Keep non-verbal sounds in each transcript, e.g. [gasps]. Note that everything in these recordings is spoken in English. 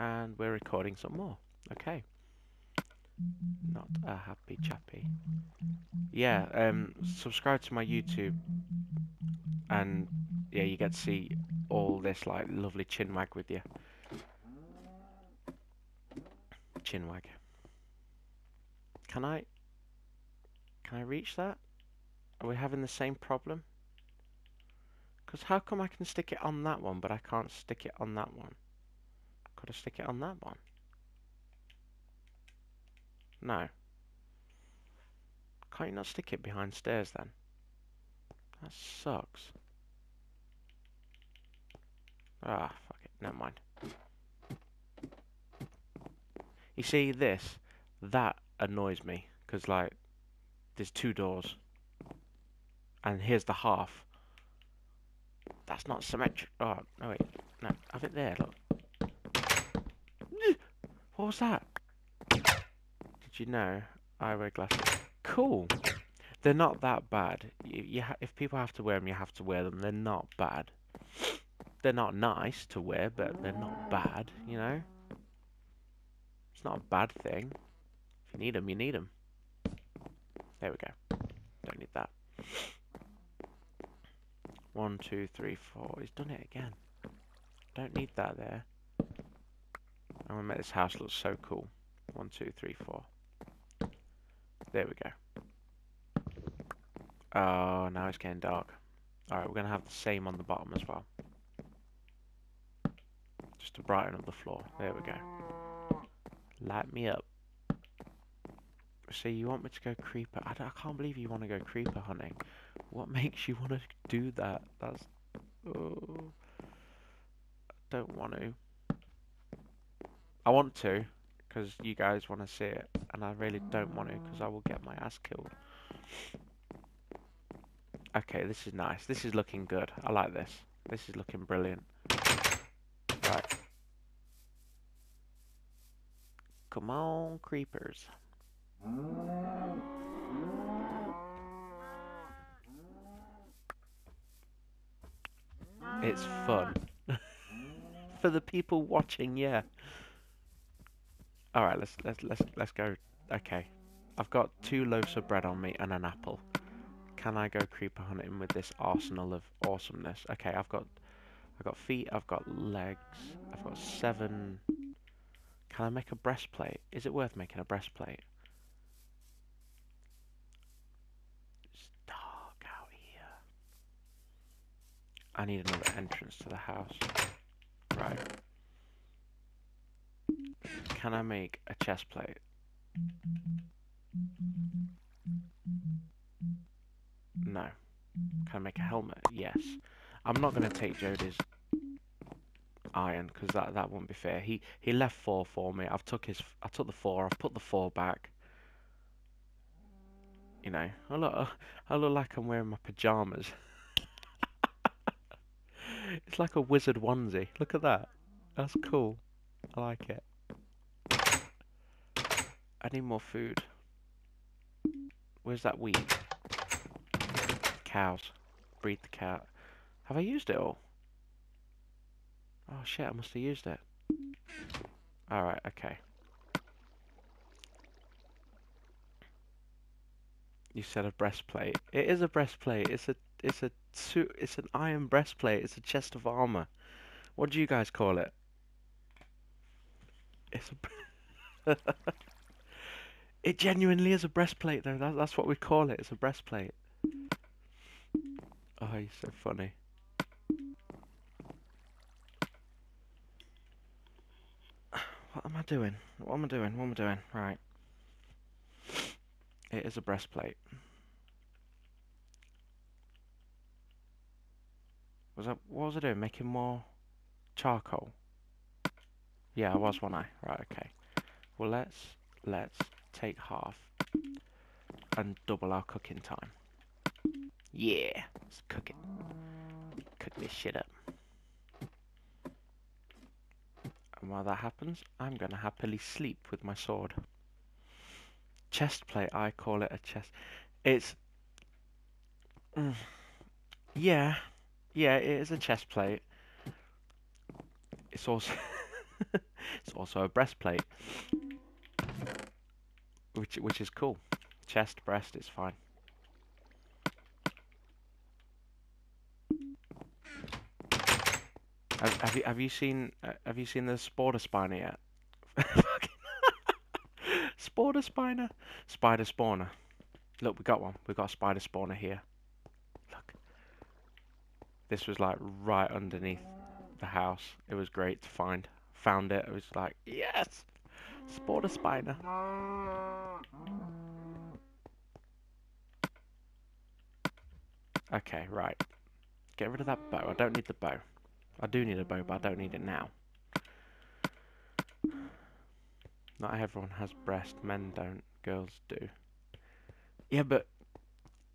And we're recording some more. Okay. Not a happy chappy. Yeah, um, subscribe to my YouTube. And yeah, you get to see all this like lovely chinwag with you. Chinwag. Can I... Can I reach that? Are we having the same problem? Because how come I can stick it on that one, but I can't stick it on that one? I stick it on that one? No. Can't you not stick it behind stairs then? That sucks. Ah, fuck it. Never mind. You see, this, that annoys me. Because, like, there's two doors. And here's the half. That's not symmetric. Oh, no, wait. No, have it there, look. What was that? Did you know I wear glasses? Cool. They're not that bad. You, you if people have to wear them, you have to wear them. They're not bad. They're not nice to wear, but they're not bad, you know? It's not a bad thing. If you need them, you need them. There we go. Don't need that. One, two, three, four. He's done it again. Don't need that there. I'm gonna make this house look so cool. One, two, three, four. There we go. Oh, now it's getting dark. Alright, we're gonna have the same on the bottom as well. Just to brighten up the floor. There we go. Light me up. So you want me to go creeper? I, I can't believe you want to go creeper hunting. What [laughs] makes you want to do that? That's... Oh, I don't want to. I want to, because you guys want to see it, and I really don't want to, because I will get my ass killed. Okay, this is nice. This is looking good. I like this. This is looking brilliant. Right. Come on, creepers. It's fun. [laughs] For the people watching, yeah. All right, let's let's let's let's go. Okay, I've got two loaves of bread on me and an apple. Can I go creeper hunting with this arsenal of awesomeness? Okay, I've got I've got feet, I've got legs, I've got seven. Can I make a breastplate? Is it worth making a breastplate? It's dark out here. I need another entrance to the house. Right. Can I make a chest plate? No. Can I make a helmet? Yes. I'm not going to take Jody's iron because that that won't be fair. He he left four for me. I've took his I took the four. I've put the four back. You know, I look I look like I'm wearing my pajamas. [laughs] it's like a wizard onesie. Look at that. That's cool. I like it. I need more food. Where's that wheat? Cows. Breed the cow. Have I used it all? Oh shit, I must have used it. Alright, okay. You said a breastplate. It is a breastplate. It's a it's a suit it's an iron breastplate. It's a chest of armor. What do you guys call it? It's a [laughs] [laughs] It genuinely is a breastplate though. That, that's what we call it. It's a breastplate. Oh, you're so funny. What am I doing? What am I doing? What am I doing? Right. It is a breastplate. Was I, what was I doing? Making more charcoal? Yeah, I was, one I? Right, okay. Well, let's, let's take half and double our cooking time. Yeah, let's cook it. Cook this shit up. And while that happens, I'm going to happily sleep with my sword. Chest plate, I call it a chest. It's... Mm, yeah, yeah, it is a chest plate. It's also... [laughs] it's also a breastplate, which which is cool. Chest, breast, it's fine. Have, have you have you seen uh, have you seen the Spider Spiner yet? [laughs] Spider Spiner, Spider Spawner. Look, we got one. We got a Spider Spawner here. Look. This was like right underneath the house. It was great to find. Found it. It was like yes, Spider Spiner. Okay, right. Get rid of that bow. I don't need the bow. I do need a bow, but I don't need it now. Not everyone has breast. Men don't. Girls do. Yeah, but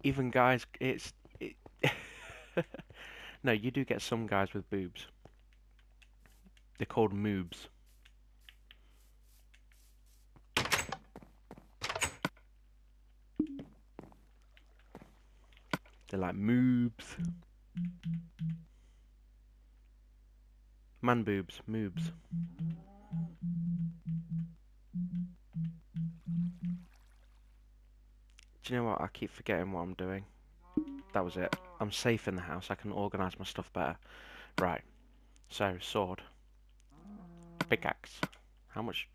even guys, it's... It [laughs] no, you do get some guys with boobs. They're called moobs. They're like moobs. Man boobs, moobs. Do you know what? I keep forgetting what I'm doing. That was it. I'm safe in the house. I can organise my stuff better. Right. So, sword. Pickaxe. How much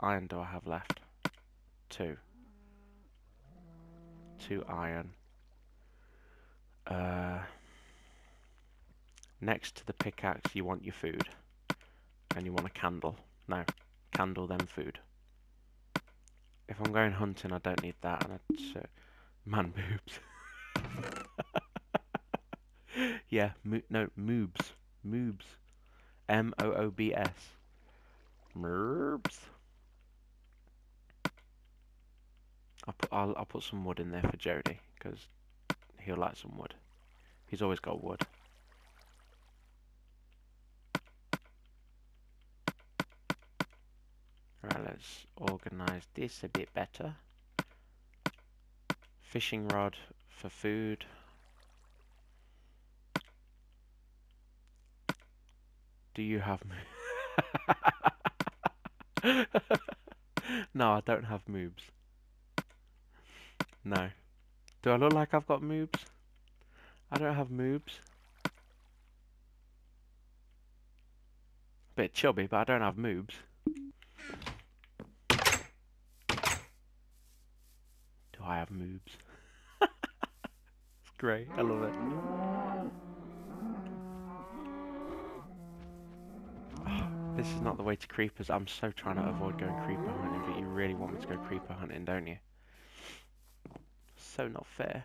iron do I have left? Two. Two iron. Uh, next to the pickaxe you want your food. And you want a candle. No. Candle then food. If I'm going hunting I don't need that and it's uh, man [laughs] boobs. yeah, mo no, moobs. Moobs. M-O-O-B-S. Merbs. I'll put, I'll, I'll put some wood in there for Jody, because he'll like some wood. He's always got wood. Right, let's organise this a bit better. Fishing rod for food. Do you have [laughs] No, I don't have moobs. No. Do I look like I've got moobs? I don't have moobs. Bit chubby, but I don't have moobs. Do I have moobs? [laughs] it's great, I love it. [sighs] this is not the way to creepers. I'm so trying to avoid going creeper hunting, but you really want me to go creeper hunting, don't you? So not fair.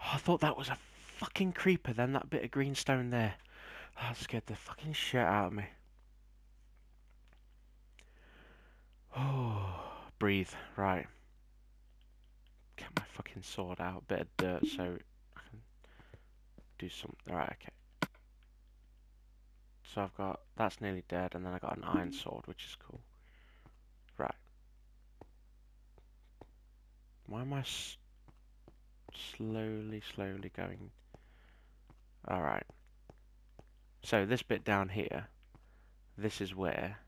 Oh, I thought that was a fucking creeper then, that bit of greenstone there. Oh, that scared the fucking shit out of me. Oh, [sighs] breathe. Right. Get my fucking sword out. Bit of dirt so I can do something. Right, okay. So I've got, that's nearly dead, and then I got an iron sword, which is cool. Right. Why am I slowly, slowly going. Alright. So this bit down here, this is where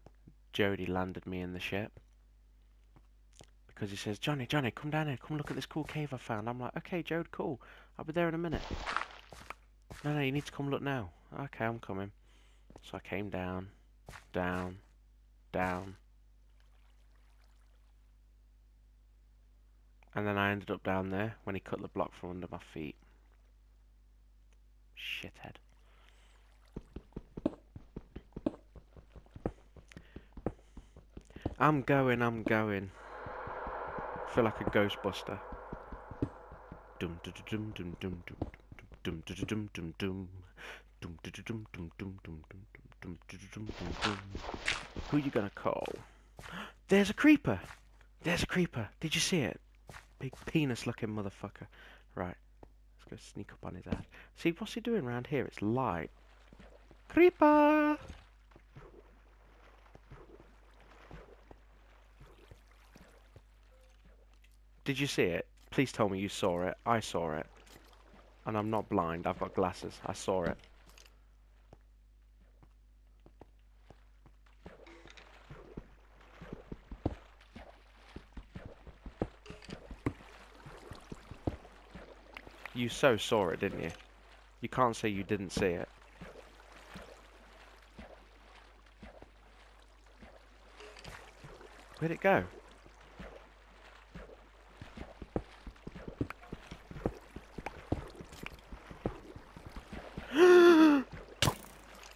Jody landed me in the ship. Because he says, Johnny, Johnny, come down here, come look at this cool cave I found. I'm like, okay, Jode, cool. I'll be there in a minute. No, no, you need to come look now. Okay, I'm coming. So I came down, down, down, And then I ended up down there when he cut the block from under my feet. Shithead. I'm going, I'm going. I feel like a Ghostbuster. Dum dum dum dum dum dum dum dum dum dum dum dum dum dum dum dum dum dum dum Who you gonna call? There's a creeper! There's a creeper! Did you see it? Big penis looking motherfucker. Right. Let's go sneak up on his ass. See, what's he doing around here? It's light. Creeper! Did you see it? Please tell me you saw it. I saw it. And I'm not blind. I've got glasses. I saw it. You so saw it, didn't you? You can't say you didn't see it. Where'd it go? [gasps]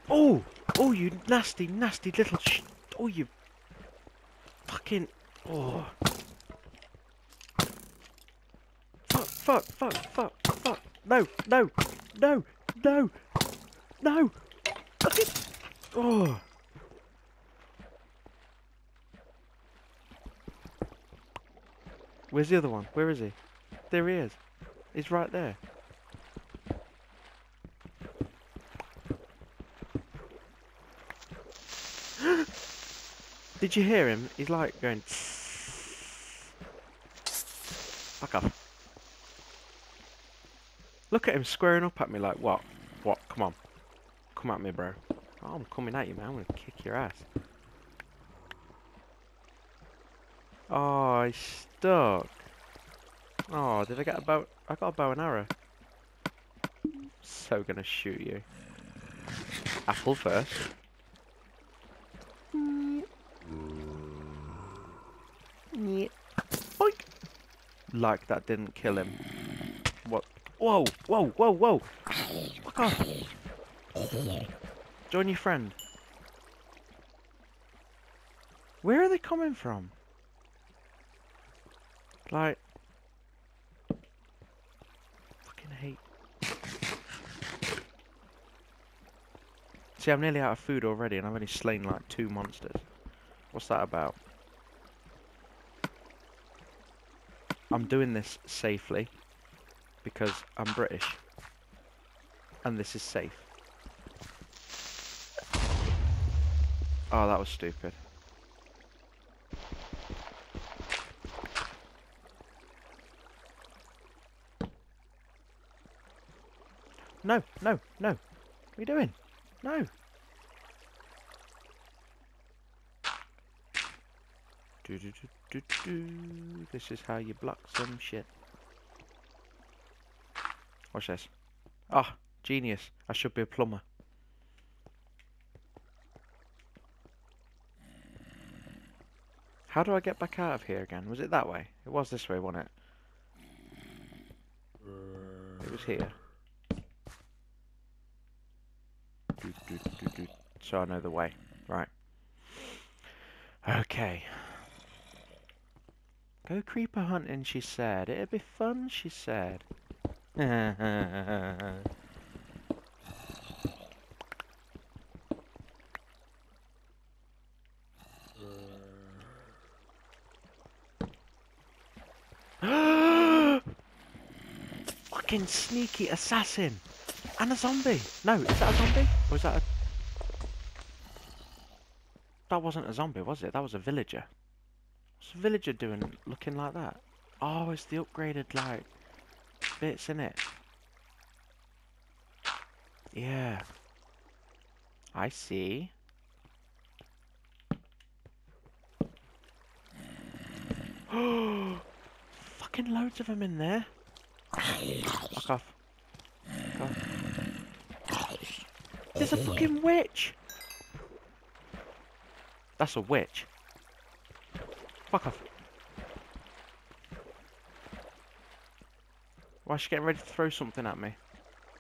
oh! Oh, you nasty, nasty little sh... Oh, you... Fucking... Oh... Fuck, fuck, fuck, fuck, fuck. No, no, no, no, no. Oh... Where's the other one? Where is he? There he is. He's right there. [gasps] Did you hear him? He's like going. Fuck off. Look at him squaring up at me like, what? What? Come on. Come at me, bro. Oh, I'm coming at you, man. I'm gonna kick your ass. Oh, he's stuck. Oh, did I get a bow? I got a bow and arrow. So gonna shoot you. Apple first. Like that didn't kill him. Whoa, whoa, whoa, whoa. Fuck off. Join your friend. Where are they coming from? Like... Fucking hate... See, I'm nearly out of food already and I've only slain like two monsters. What's that about? I'm doing this safely because I'm British and this is safe. Oh, that was stupid. No, no, no. What are you doing? No. Do, do, do. This is how you block some shit. Watch this. Ah, oh, genius. I should be a plumber. How do I get back out of here again? Was it that way? It was this way, wasn't it? It was here. So I know the way. Right. Okay. Go creeper hunting, she said. It'd be fun, she said. [laughs] Fucking sneaky assassin! And a zombie! No, is that a zombie? Or is that a... That wasn't a zombie, was it? That was a villager. What's a villager doing looking like that? Oh, it's the upgraded, like, bits in it. Yeah. I see. [gasps] Fucking loads of them in there. Fuck off. Fuck off. There's a fucking witch. That's a witch. Fuck off. Why is she getting ready to throw something at me?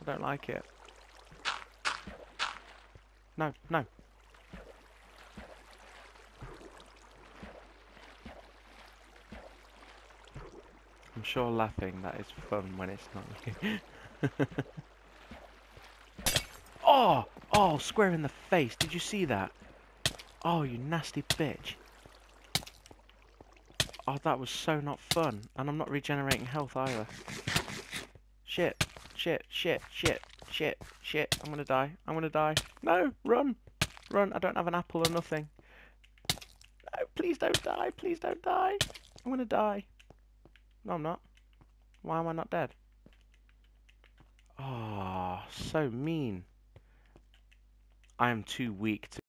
I don't like it. No, no. I'm sure laughing that is fun when it's not [laughs] looking. oh! Oh, square in the face. Did you see that? Oh, you nasty bitch. Oh, that was so not fun. And I'm not regenerating health either. Shit. Shit. Shit. Shit. Shit. Shit. I'm gonna die. I'm gonna die. No! Run! Run. I don't have an apple or nothing. No, please don't die. Please don't die. I'm gonna die. No, I'm not. Why am I not dead? Oh, so mean. I am too weak to